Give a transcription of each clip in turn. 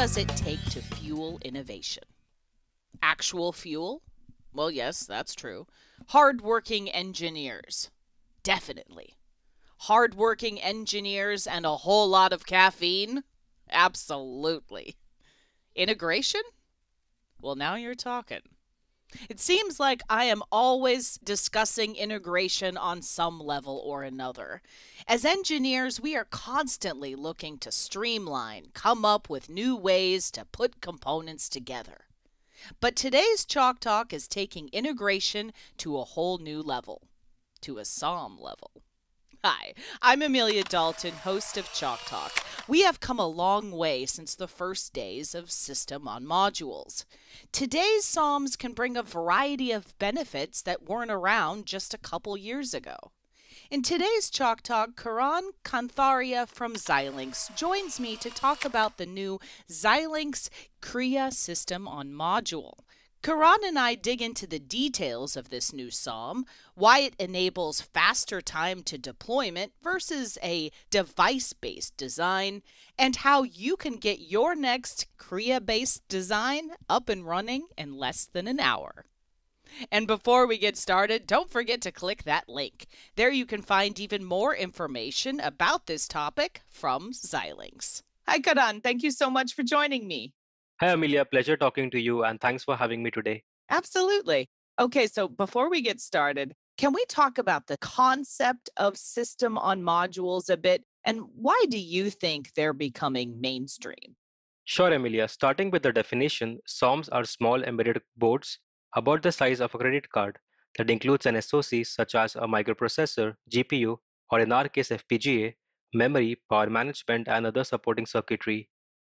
does it take to fuel innovation? Actual fuel? Well, yes, that's true. Hardworking engineers? Definitely. Hardworking engineers and a whole lot of caffeine? Absolutely. Integration? Well, now you're talking. It seems like I am always discussing integration on some level or another. As engineers, we are constantly looking to streamline, come up with new ways to put components together. But today's Chalk Talk is taking integration to a whole new level, to a SOM level. Hi, I'm Amelia Dalton, host of Chalk Talk. We have come a long way since the first days of System on Modules. Today's SOMs can bring a variety of benefits that weren't around just a couple years ago. In today's Chalk Talk, Karan Kantharia from Xilinx joins me to talk about the new Xilinx Kria system on module. Karan and I dig into the details of this new SOM, why it enables faster time to deployment versus a device based design, and how you can get your next Kria based design up and running in less than an hour. And before we get started, don't forget to click that link. There you can find even more information about this topic from Xilinx. Hi, Karan. Thank you so much for joining me. Hi, Amelia. Pleasure talking to you, and thanks for having me today. Absolutely. Okay, so before we get started, can we talk about the concept of system on modules a bit? And why do you think they're becoming mainstream? Sure, Amelia. Starting with the definition, SOMs are small embedded boards about the size of a credit card that includes an SoC such as a microprocessor, GPU, or in our case FPGA, memory, power management, and other supporting circuitry.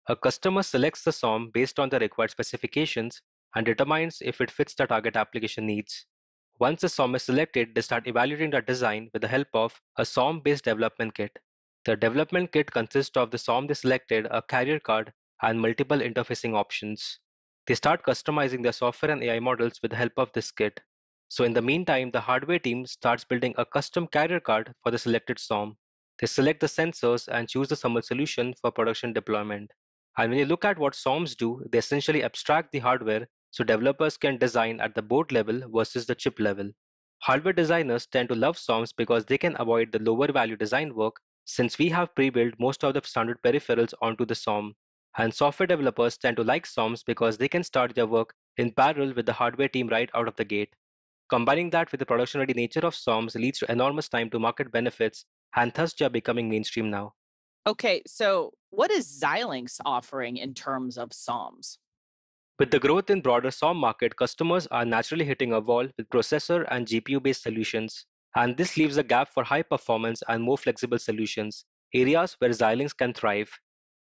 A customer selects the SOM based on the required specifications and determines if it fits the target application needs. Once the SOM is selected, they start evaluating the design with the help of a SOM-based development kit. The development kit consists of the SOM they selected, a carrier card, and multiple interfacing options. They start customizing their software and AI models with the help of this kit. So in the meantime, the hardware team starts building a custom carrier card for the selected SOM. They select the sensors and choose the thermal solution for production deployment. And when you look at what SOMs do, they essentially abstract the hardware so developers can design at the board level versus the chip level. Hardware designers tend to love SOMs because they can avoid the lower value design work since we have pre-built most of the standard peripherals onto the SOM. And software developers tend to like SOMs because they can start their work in parallel with the hardware team right out of the gate. Combining that with the production ready nature of SOMs leads to enormous time to market benefits, and thus they are becoming mainstream now. Okay, so what is Xilinx offering in terms of SOMs? With the growth in broader SOM market, customers are naturally hitting a wall with processor and GPU-based solutions, and this leaves a gap for high performance and more flexible solutions, areas where Xilinx can thrive.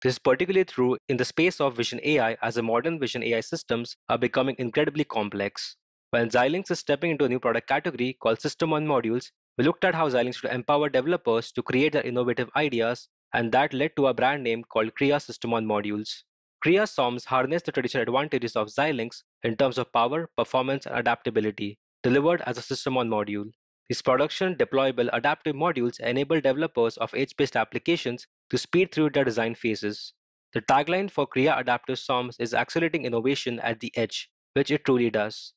This is particularly true in the space of vision AI as the modern vision AI systems are becoming incredibly complex. When Xilinx is stepping into a new product category called System on Modules, we looked at how Xilinx should empower developers to create their innovative ideas and that led to a brand name called Kria System on Modules. Kria SOMs harness the traditional advantages of Xilinx in terms of power, performance, and adaptability, delivered as a system on module. These production deployable adaptive modules enable developers of edge based applications to speed through their design phases. The tagline for Kria Adaptive SOMs is accelerating innovation at the edge, which it truly does.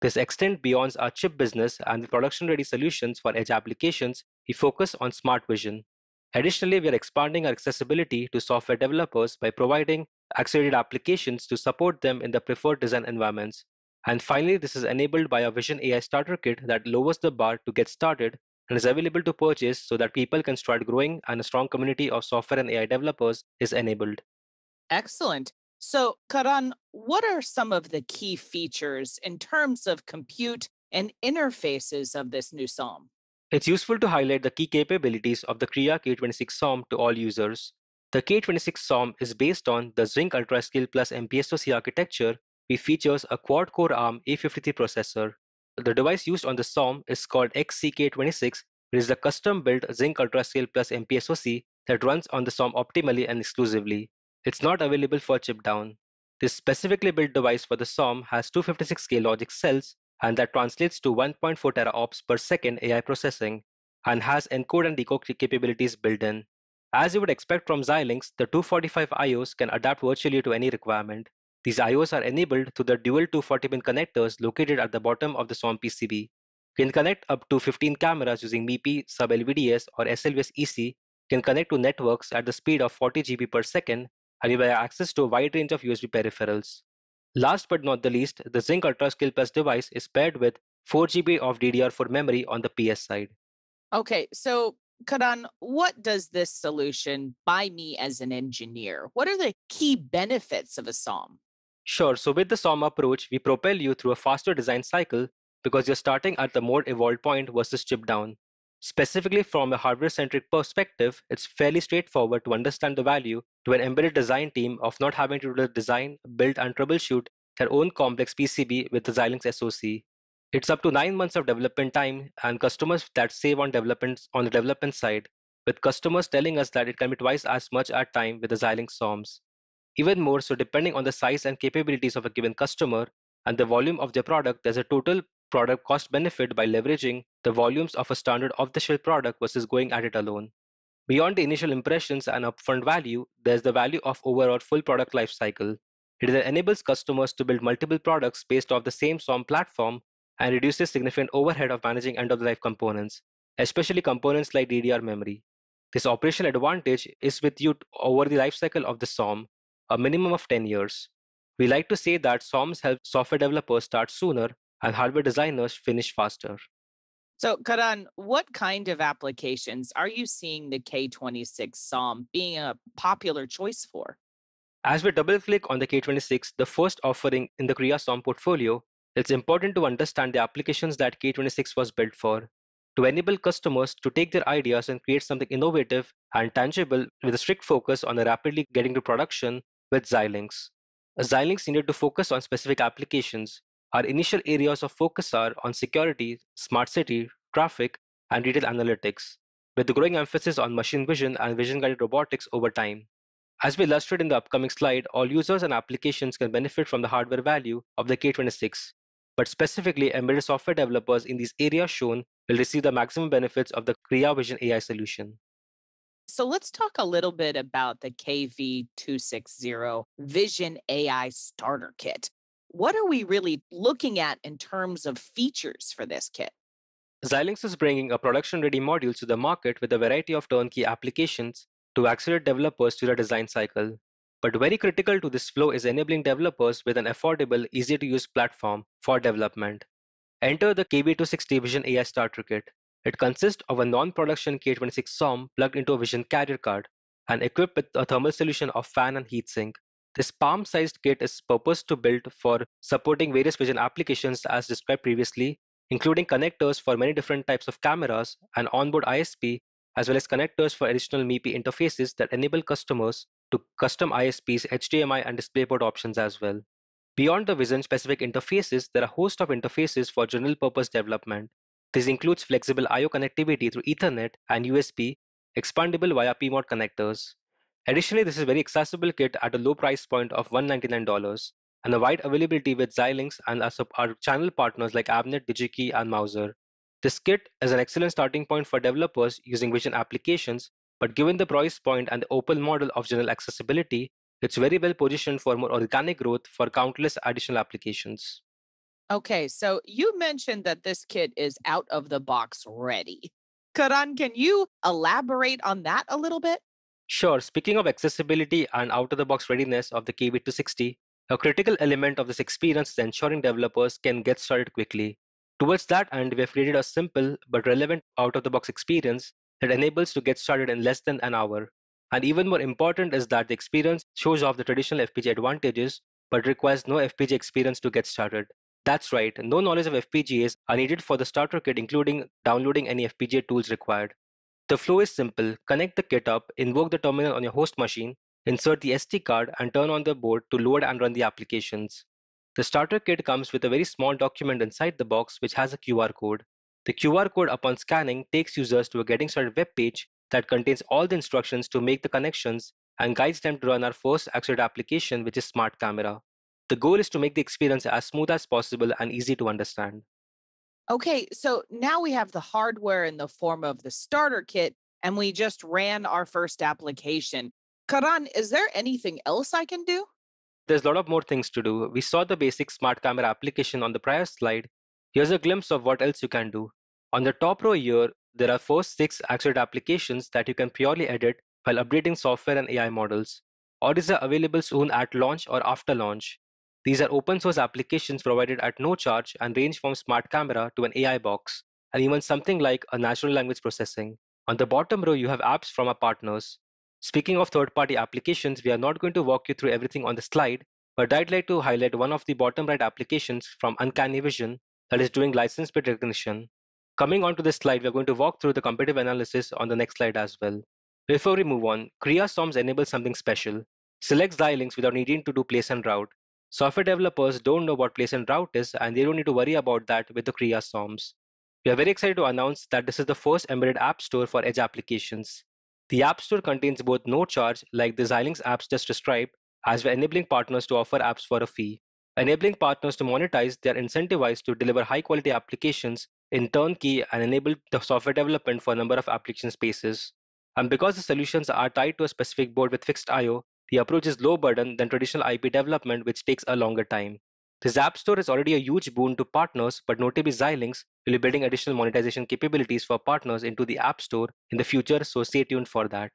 This extends beyond our chip business and the production ready solutions for edge applications, we focus on smart vision. Additionally, we are expanding our accessibility to software developers by providing accelerated applications to support them in their preferred design environments. And finally, this is enabled by our Vision AI Starter Kit that lowers the bar to get started and is available to purchase so that people can start growing and a strong community of software and AI developers is enabled. Excellent. So, Karan, what are some of the key features in terms of compute and interfaces of this new SOM? It's useful to highlight the key capabilities of the Kria K26 SOM to all users. The K26 SOM is based on the Zynq UltraScale Plus MPSoC architecture, which features a quad-core ARM A53 processor. The device used on the SOM is called XCK26, which is a custom-built Zynq UltraScale Plus MPSoC that runs on the SOM optimally and exclusively. It's not available for chip down. This specifically built device for the SOM has 256K logic cells and that translates to 1.4 teraops per second AI processing and has encode and decode capabilities built in. As you would expect from Xilinx, the 245 IOs can adapt virtually to any requirement. These IOs are enabled through the dual 240 pin connectors located at the bottom of the SOM PCB. Can connect up to 15 cameras using MIPI, sub-LVDS, or SLVS EC, can connect to networks at the speed of 40 GB per second, and you have access to a wide range of USB peripherals. Last but not the least, the Zynq UltraScale Plus device is paired with 4 GB of DDR4 memory on the PS side. Okay, so Karan, what does this solution buy me as an engineer? What are the key benefits of a SOM? Sure, so with the SOM approach, we propel you through a faster design cycle because you're starting at the more evolved point versus chip down. Specifically, from a hardware centric perspective, it's fairly straightforward to understand the value to an embedded design team of not having to design, build, and troubleshoot their own complex PCB with the Xilinx SoC. It's up to nine months of development time, and customers that save on development on the development side, with customers telling us that it can be twice as much at time with the Xilinx SOMs. Even more so, depending on the size and capabilities of a given customer and the volume of their product, there's a total product cost benefit by leveraging the volumes of a standard off the shelf product versus going at it alone. Beyond the initial impressions and upfront value, there's the value of overall full product lifecycle. It enables customers to build multiple products based off the same SOM platform and reduces significant overhead of managing end of life components, especially components like DDR memory. This operational advantage is with you over the lifecycle of the SOM, a minimum of 10 years. We like to say that SOMs help software developers start sooner and hardware designers finish faster. So, Karan, what kind of applications are you seeing the K26 SOM being a popular choice for? As we double click on the K26, the first offering in the Kria SOM portfolio, it's important to understand the applications that K26 was built for. To enable customers to take their ideas and create something innovative and tangible with a strict focus on the rapidly getting to production with Xilinx. Xilinx needed to focus on specific applications, our initial areas of focus are on security, smart city, traffic, and retail analytics, with the growing emphasis on machine vision and vision guided robotics over time. As we illustrate in the upcoming slide, all users and applications can benefit from the hardware value of the K26, but specifically embedded software developers in these areas shown will receive the maximum benefits of the Kria Vision AI solution. So let's talk a little bit about the KV260 Vision AI Starter Kit. What are we really looking at in terms of features for this kit? Xilinx is bringing a production ready module to the market with a variety of turnkey applications to accelerate developers through the design cycle. But very critical to this flow is enabling developers with an affordable, easy to use platform for development. Enter the KV260 Vision AI Starter Kit. It consists of a non production K26 SOM plugged into a Vision carrier card and equipped with a thermal solution of fan and heatsink. This palm-sized kit is purposed to build for supporting various vision applications as described previously, including connectors for many different types of cameras and onboard ISP, as well as connectors for additional MIPI interfaces that enable customers to custom ISPs, HDMI, and DisplayPort options as well. Beyond the vision-specific interfaces, there are a host of interfaces for general-purpose development. This includes flexible I/O connectivity through Ethernet and USB, expandable via PMOD connectors. Additionally, this is a very accessible kit at a low price point of $199 and a wide availability with Xilinx and our channel partners like Avnet, DigiKey, and Mouser. This kit is an excellent starting point for developers using Vision applications, but given the price point and the open model of general accessibility, it's very well positioned for more organic growth for countless additional applications. Okay, so you mentioned that this kit is out of the box ready. Karan, can you elaborate on that a little bit? Sure, speaking of accessibility and out of the box readiness of the KV260, a critical element of this experience is ensuring developers can get started quickly. Towards that end, we have created a simple but relevant out of the box experience that enables to get started in less than an hour. And even more important is that the experience shows off the traditional FPGA advantages but requires no FPGA experience to get started. That's right, no knowledge of FPGAs are needed for the starter kit, including downloading any FPGA tools required. The flow is simple. Connect the kit up, invoke the terminal on your host machine, insert the SD card, and turn on the board to load and run the applications. The starter kit comes with a very small document inside the box which has a QR code. The QR code upon scanning takes users to a getting started web page that contains all the instructions to make the connections and guides them to run our first accelerated application which is Smart Camera. The goal is to make the experience as smooth as possible and easy to understand. Okay, so now we have the hardware in the form of the starter kit. and we just ran our first application. Karan, is there anything else I can do? There's a lot of more things to do. We saw the basic smart camera application on the prior slide. Here's a glimpse of what else you can do. On the top row here, there are first six accelerated applications that you can purely edit while updating software and AI models. These are available soon at launch or after launch. These are open source applications provided at no charge and range from smart camera to an AI box, and even something like a natural language processing. On the bottom row, you have apps from our partners. Speaking of third-party applications, we are not going to walk you through everything on the slide, but I'd like to highlight one of the bottom right applications from Uncanny Vision that is doing license plate recognition. Coming on to this slide, we're going to walk through the competitive analysis on the next slide as well. Before we move on, Kria SOMs enable something special. Select Xilinx without needing to do place and route. Software developers don't know what place and route is, and they don't need to worry about that with the Kria SOMs. We are very excited to announce that this is the first embedded app store for edge applications. The App Store contains both no charge, like the Xilinx apps just described, as we're enabling partners to offer apps for a fee. Enabling partners to monetize, they are incentivized to deliver high quality applications in turnkey and enable the software development for a number of application spaces. And because the solutions are tied to a specific board with fixed I/O, the approach is low burden than traditional IP development, which takes a longer time. This App Store is already a huge boon to partners, but notably Xilinx will be building additional monetization capabilities for partners into the App Store in the future, so stay tuned for that.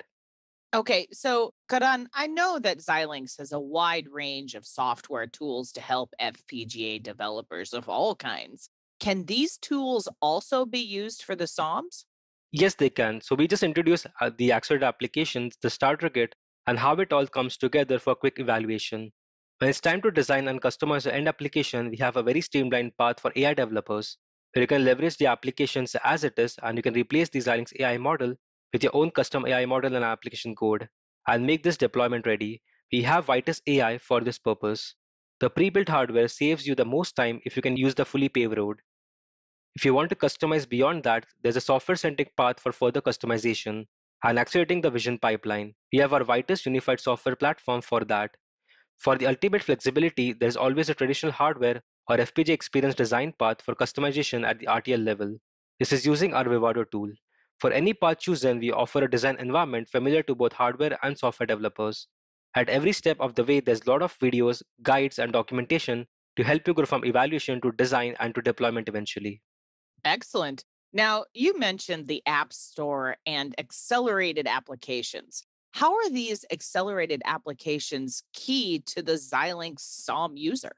Okay, so Karan, I know that Xilinx has a wide range of software tools to help FPGA developers of all kinds. Can these tools also be used for the SOMs? Yes, they can. So we just introduced uh, the Accelerate applications, the starter kit, and how it all comes together for quick evaluation. When it's time to design and customize the end application, we have a very streamlined path for AI developers where you can leverage the applications as it is and you can replace the Xilinx AI model with your own custom AI model and application code and make this deployment ready. We have Vitis AI for this purpose. The pre-built hardware saves you the most time if you can use the fully paved road. If you want to customize beyond that, there's a software-centric path for further customization and accelerating the vision pipeline. We have our Vitis unified software platform for that for the ultimate flexibility, there is always a traditional hardware or FPGA experience design path for customization at the RTL level. This is using our Vivado tool. For any path chosen, we offer a design environment familiar to both hardware and software developers. At every step of the way, there's a lot of videos, guides, and documentation to help you go from evaluation to design and to deployment eventually. Excellent. Now, you mentioned the App Store and accelerated applications. How are these accelerated applications key to the Xilinx SOM user?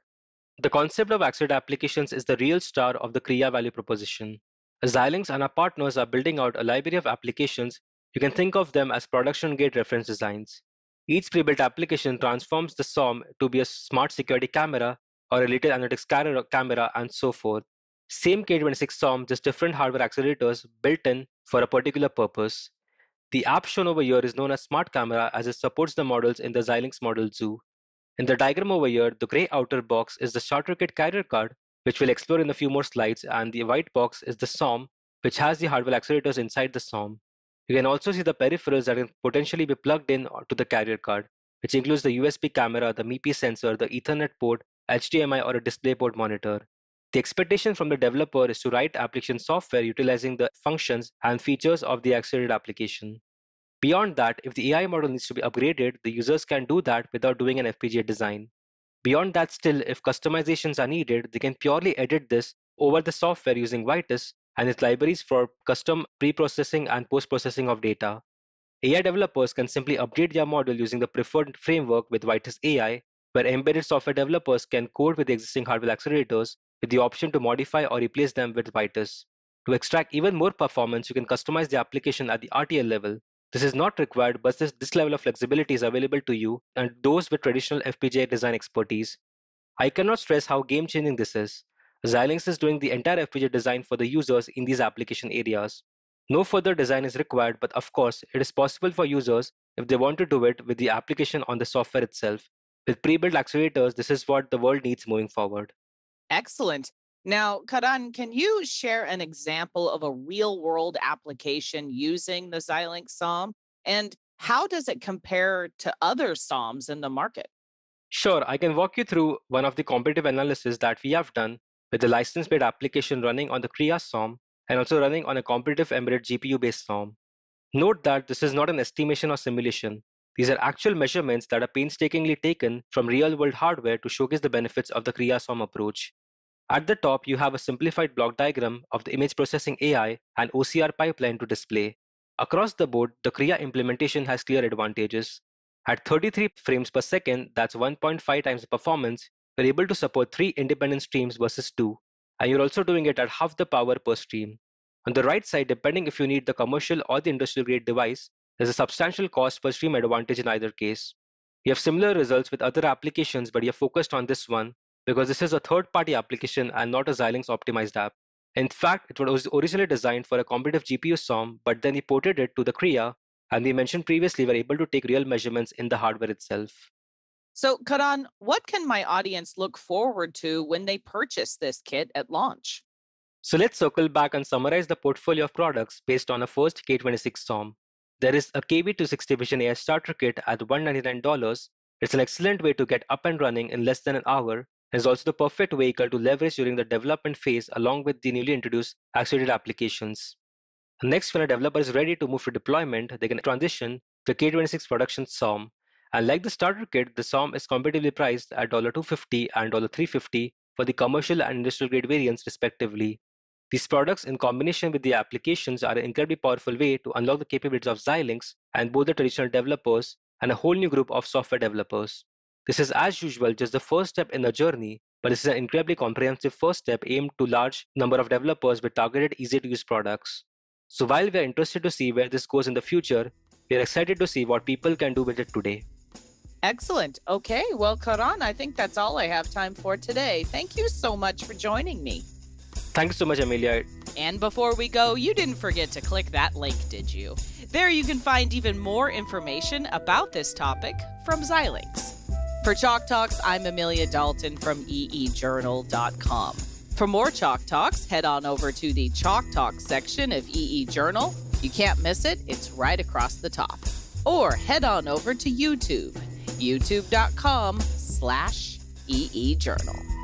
The concept of accelerated applications is the real star of the Kria value proposition. Xilinx and our partners are building out a library of applications. You can think of them as production grade reference designs. Each pre-built application transforms the SOM to be a smart security camera or a little analytics camera and so forth. Same K26 SOM, just different hardware accelerators built in for a particular purpose. The app shown over here is known as Smart Camera as it supports the models in the Xilinx model zoo. In the diagram over here, the gray outer box is the starter kit carrier card, which we'll explore in a few more slides, and the white box is the SOM, which has the hardware accelerators inside the SOM. You can also see the peripherals that can potentially be plugged in to the carrier card, which includes the USB camera, the MIPI sensor, the Ethernet port, HDMI, or a DisplayPort monitor. The expectation from the developer is to write application software utilizing the functions and features of the accelerated application. Beyond that, if the AI model needs to be upgraded, the users can do that without doing an FPGA design. Beyond that, still, if customizations are needed, they can purely edit this over the software using Vitis and its libraries for custom pre-processing and post-processing of data. AI developers can simply update their model using the preferred framework with Vitis AI, where embedded software developers can code with the existing hardware accelerators with the option to modify or replace them with Vitis. To extract even more performance, you can customize the application at the RTL level this is not required, but this, this level of flexibility is available to you and those with traditional FPGA design expertise. I cannot stress how game changing this is. Xilinx is doing the entire FPGA design for the users in these application areas. No further design is required, but of course, it is possible for users if they want to do it with the application on the software itself. With pre built accelerators, this is what the world needs moving forward. Excellent. Now, Karan, can you share an example of a real world application using the Xilinx SOM? And how does it compare to other SOMs in the market? Sure, I can walk you through one of the competitive analysis that we have done with the license based application running on the Kria SOM and also running on a competitive embedded GPU based SOM. Note that this is not an estimation or simulation. These are actual measurements that are painstakingly taken from real world hardware to showcase the benefits of the Kria SOM approach. At the top, you have a simplified block diagram of the image processing AI and OCR pipeline to display. Across the board, the Kria implementation has clear advantages. At 33 frames per second, that's 1.5 times the performance, you're able to support three independent streams versus two, and you're also doing it at half the power per stream. On the right side, depending if you need the commercial or the industrial grade device, there's a substantial cost per stream advantage in either case. You have similar results with other applications, but you're focused on this one because this is a third party application and not a Xilinx optimized app. In fact, it was originally designed for a competitive GPU SOM, but then he ported it to the Kria, and we mentioned previously we're able to take real measurements in the hardware itself. So, Karan, what can my audience look forward to when they purchase this kit at launch? So let's circle back and summarize the portfolio of products based on a first K26 SOM. There is a KV260 Vision AI starter kit at $199. It's an excellent way to get up and running in less than an hour and is also the perfect vehicle to leverage during the development phase along with the newly introduced accelerated applications. Next, when a developer is ready to move to deployment, they can transition to K26 production SOM. And like the starter kit, the SOM is competitively priced at $250 and $350 for the commercial and industrial grade variants respectively. These products, in combination with the applications, are an incredibly powerful way to unlock the capabilities of Xilinx and both the traditional developers and a whole new group of software developers. This is, as usual, just the first step in the journey, but this is an incredibly comprehensive first step aimed to large number of developers with targeted, easy-to-use products. So while we are interested to see where this goes in the future, we are excited to see what people can do with it today. Excellent. Okay, well, Karan, I think that's all I have time for today. Thank you so much for joining me. Thanks so much, Amelia. And before we go, you didn't forget to click that link, did you? There you can find even more information about this topic from Xilinx. For Chalk Talks, I'm Amelia Dalton from eejournal.com. For more Chalk Talks, head on over to the Chalk Talk section of EE Journal. You can't miss it, it's right across the top. Or head on over to YouTube, youtube.com slash EE Journal.